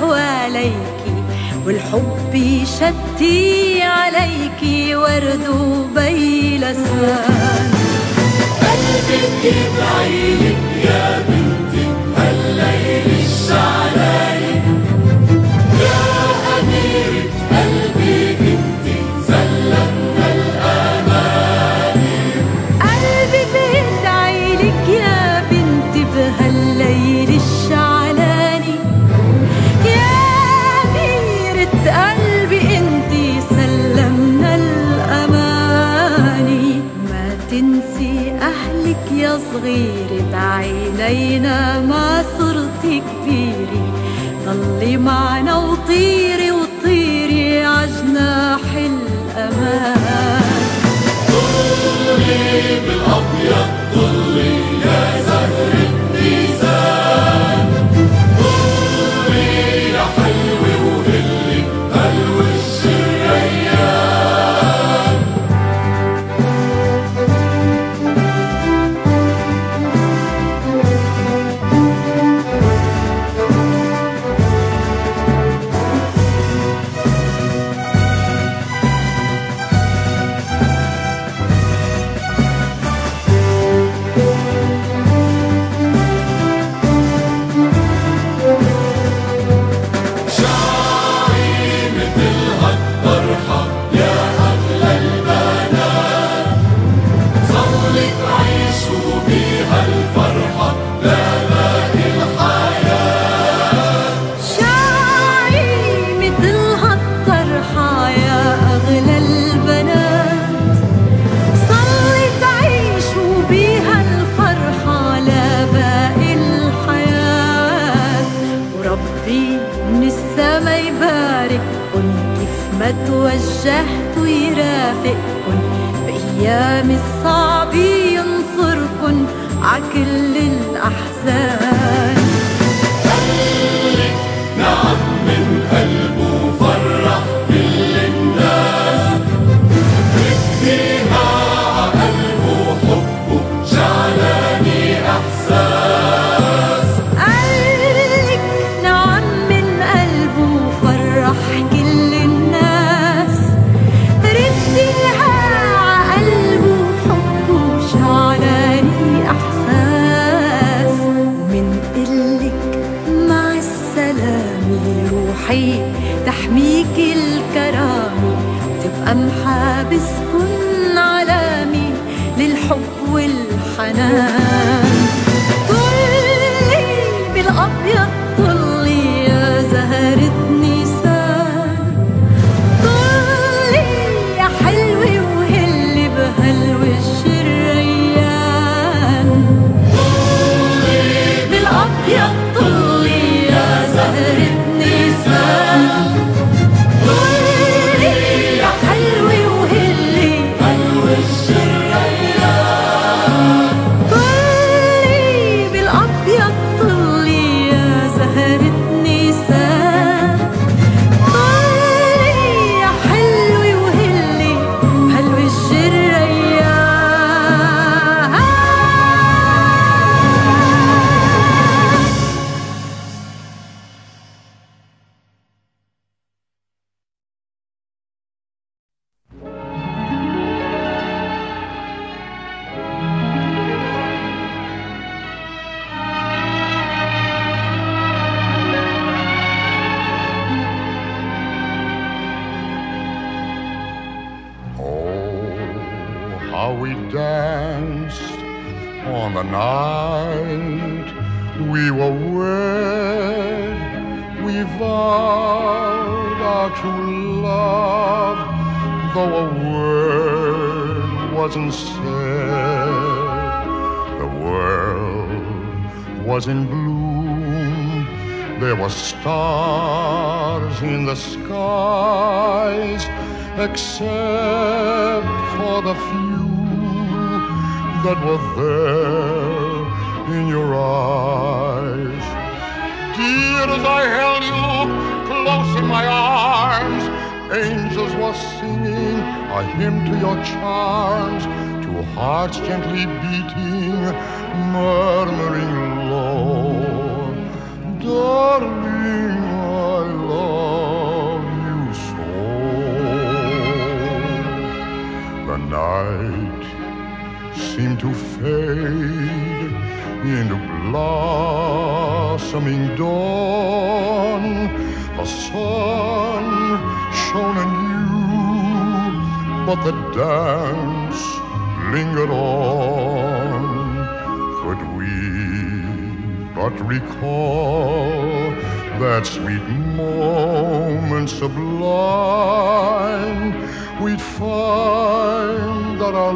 حواليكي والحب شتي عليكي ورد وبيلسان قلبك بعينك يا بنت تنسي أهلك يا صغيرة بعينينا ما صرتي كبيرة ضلي معنا وطيري وطيري عجناح الأمان. ضلي بالأبيض ضلي السما يبارك. كيف ما توجهت ويرافق. كن بأيام الصعب ينصر كن عكل الأحزان. أم حابسكن علامي للحب والحنان؟ How we danced on the night we were wed. We vowed our true love, though a word wasn't said. The world was in bloom. There were stars in the skies, except for the few that was there in your eyes. Dear, as I held you close in my arms, angels were singing a hymn to your charms, to hearts gently beating, murmuring low, darling. Dawn, the sun shone anew, but the dance lingered on. Could we but recall that sweet moment sublime, we'd find that our